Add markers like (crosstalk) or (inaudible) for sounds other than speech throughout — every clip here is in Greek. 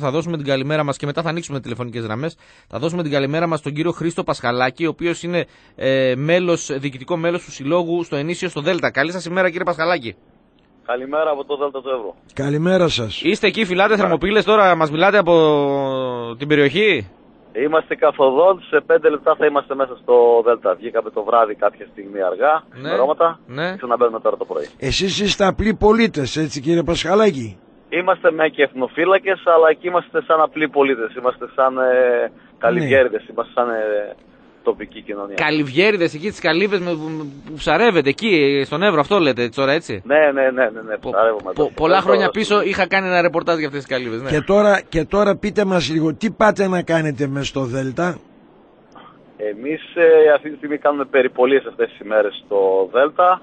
Θα δώσουμε την καλημέρα μας και μετά θα ανοίξουμε τηλεφωνικές γραμμές. Θα δώσουμε την καλημέρα μας στον κύριο Χρήστο Πασχαλάκη, ο οποίος είναι ε, μέλος, διοικητικό μέλος του Συλλόγου στο Ενίσιο στο Δέλτα. Καλή σας ημέρα, κύριε Πασχαλάκη. Καλημέρα από το Δέλτα του Εύρου. Καλημέρα σας. Είστε εκεί, φυλάτε θερμοπύλες τώρα, μας μιλάτε από την περιοχή; Είμαστε καθοδόν, σε πέντε λεπτά θα είμαστε μέσα στο Δέλτα. Βγήκαμε το βράδυ κάποια στιγμή αργά, Ναι. ναι. Ναι. ξαναμπαίνουμε τώρα το πρωί. Εσείς είστε απλοί πολίτες, έτσι κύριε Πασχαλάκη; Είμαστε με και εθνοφύλακες, αλλά εκεί είμαστε σαν απλοί πολίτες. Είμαστε σαν ε, καλλιεργέριδες, είμαστε σαν ε, τοπική κοινωνία. Καλυβιέριδε εκεί, τις καλύβε που ψαρεύετε εκεί, στον Εύρο, αυτό λέτε τώρα έτσι; Ναι, ναι, ναι, ναι, ναι. Πο- ψαρεύουμε πο- εδώ. πολλά Εδώ, χρόνια εδώ, πίσω είχα κάνει ένα ρεπορτάζ για αυτές τις καλύβε. Ναι. Και, τώρα, και τώρα πείτε μας λίγο τι πάτε να κάνετε μες στο Δέλτα; Εμείς ε, αυτή τη στιγμή κάνουμε περιπολίες αυτές τις ημέρες στο Δέλτα.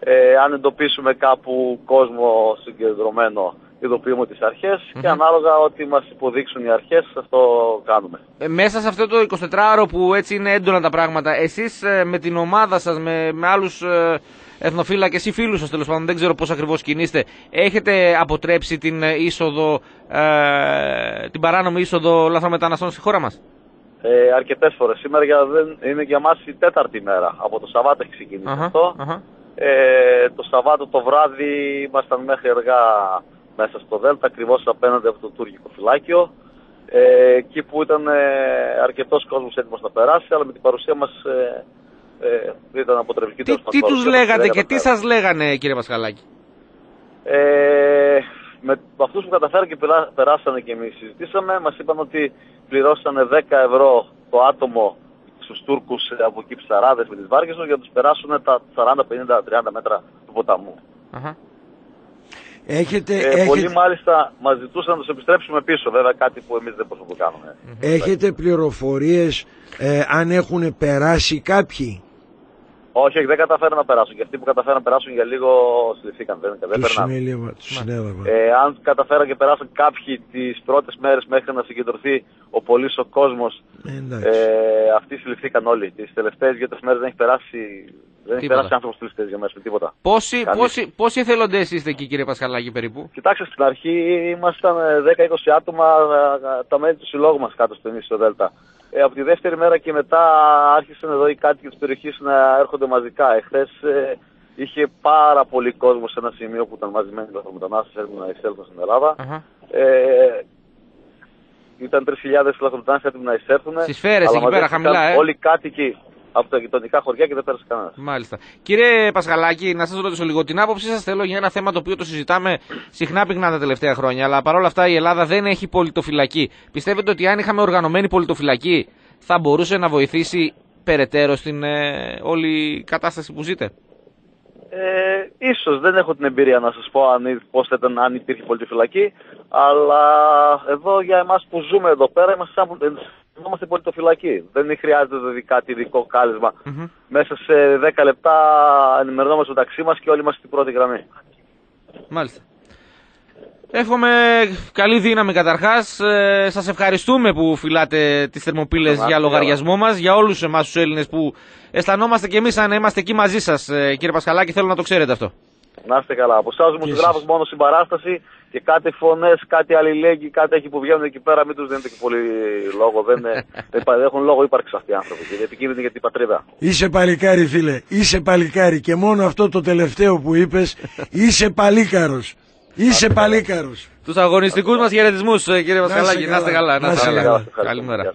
Ε, αν εντοπίσουμε κάπου κόσμο συγκεντρωμένο, ειδοποιούμε τις αρχες και ανάλογα ό,τι μας υποδείξουν οι αρχές, αυτό κάνουμε. Ε, μέσα σε αυτό το 24ωρο που έτσι είναι έντονα τα πράγματα, εσείς ε, με την ομάδα σας, με, με άλλους ε, εθνοφύλακες ή φίλους σας τέλος πάντων, δεν ξέρω πώς ακριβώς κινείστε, έχετε αποτρέψει την ε, είσοδο, ε, την παράνομη είσοδο λαθρομεταναστών στη χώρα μας; Ε, αρκετές φορές. Σήμερα για, δεν, είναι για μας η τέταρτη μέρα. Από το Σαββάτο έχει ξεκινήσει Αχα, αυτό. αχα. Ε, το Σαββάτο το βράδυ ήμασταν μέχρι αργά μέσα στο Δέλτα, ακριβώς απέναντι από το τουρκικό φυλάκιο. Ε, εκεί που ήταν ε, αρκετός κόσμος έτοιμος να περάσει, αλλά με την παρουσία μας ε, ε, δεν ήταν αποτρεπτική. Τι, τέλος τι πάντων, τους παρουσία μας λέγατε δεν και τι έκανα σας λέγανε κύριε Πασχαλάκη; ε, με αυτούς που καταφέραν και περά- περάσανε και εμείς συζητήσαμε, μας είπαν ότι πληρώσανε 10 ευρώ το άτομο στους Τούρκους ε, από εκεί ψαράδες με τις βάρκες τους για να τους περάσουν τα 40, 50, 30 μέτρα του ποταμού. Αχα. Έχετε, Ε, έχετε, Πολλοί μάλιστα μας ζητούσαν να τους επιστρέψουμε πίσω, βέβαια κάτι που εμείς δεν μπορούμε να το κάνουμε. έχετε πληροφορίες ε, αν έχουν περάσει κάποιοι; Όχι, όχι, δεν καταφέραν να περάσουν. Και αυτοί που καταφέραν να περάσουν για λίγο συλληφθήκαν, δεν, δεν Τους περνάνε. συνέλαβα. Τους συνέλαβα. Ε, αν καταφέραν και περάσαν κάποιοι τις πρώτες μέρες μέχρι να συγκεντρωθεί ο πολύς ο κόσμος Ε, εντάξει. Ε, αυτοί συλληφθήκαν όλοι. Τις τελευταίες δύο-τρεις μέρες δεν έχει περάσει, δεν έχει Τίποτα. περάσει άνθρωπος τελευταίε δύο μέρε με τίποτα. Πόσοι, Κανείς. πόσοι, πόσοι εθελοντές είστε εκεί κύριε Πασχαλάκη περίπου; Κοιτάξτε, στην αρχή ήμασταν ε, 10-20 άτομα ε, τα μέλη του συλλόγου μας κάτω στο νησί Δέλτα. Ε, από τη δεύτερη μέρα και μετά άρχισαν εδώ οι κάτοικοι της περιοχής να έρχονται μαζικά. Εχθές ε, είχε πάρα πολύ κόσμο σε ένα σημείο που ήταν μαζεμένοι οι λαθρομετανάστες έτοιμοι να εισέλθουν στην Ελλάδα. Αχα. Ε, ήταν 3.000 λαθρομετανάστες έτοιμοι να εισέλθουν. Στις σφαίρες αλλά εκεί πέρα, μαζεύτηκαν χαμηλά, ε. Όλοι οι κάτοικοι από τα γειτονικά χωριά και δεν πέρασε κανένας. Μάλιστα. Κύριε Πασχαλάκη, να σας ρωτήσω λίγο την άποψή σας θέλω για ένα θέμα το οποίο το συζητάμε συχνά πυκνά τα τελευταία χρόνια. Αλλά παρόλα αυτά η Ελλάδα δεν έχει πολιτοφυλακή. Πιστεύετε ότι αν είχαμε οργανωμένη πολιτοφυλακή θα μπορούσε να βοηθήσει περαιτέρω στην ε, όλη κατάσταση που ζείτε; Ε, ίσως δεν έχω την εμπειρία να σας πω αν, πώς θα ήταν αν υπήρχε πολιτοφυλακή, αλλά εδώ για εμάς που ζούμε εδώ πέρα είμαστε σαν είμαστε πολιτοφυλακή. Δεν χρειάζεται δηλαδή κάτι ειδικό κάλεσμα. Μέσα σε 10 λεπτά ενημερωνόμαστε μεταξύ μας και όλοι είμαστε στην πρώτη γραμμή. Μάλιστα. Εύχομαι καλή δύναμη καταρχάς. Ε, Σας ευχαριστούμε που φυλάτε τις θερμοπύλες Καλά, για καλά. λογαριασμό μας, για όλους εμάς τους Έλληνες που αισθανόμαστε κι εμείς αν είμαστε εκεί μαζί σας, κύριε Πασχαλάκη. Θέλω να το ξέρετε αυτό. Να είστε καλά. Από εσάς μου γράφω μόνο συμπαράσταση και κάτι φωνές, κάτι αλληλέγγυοι, κάτι έχει που βγαίνουν εκεί πέρα, μην τους δίνετε και πολύ λόγο. δεν, ε, (laughs) δεν υπά- δεν έχουν λόγο ύπαρξης αυτοί οι άνθρωποι. Είναι επικίνδυνοι για την πατρίδα. Είσαι παλικάρι φίλε, είσαι παλικάρι και μόνο αυτό το τελευταίο που είπες, (laughs) είσαι παλίκαρος. Είσαι παλίκαρος. Τους αγωνιστικούς μας χαιρετισμούς, κύριε Πασχαλάκη. Να είστε καλά. Να είστε καλά. καλά. Ευχαριστώ. Καλημέρα.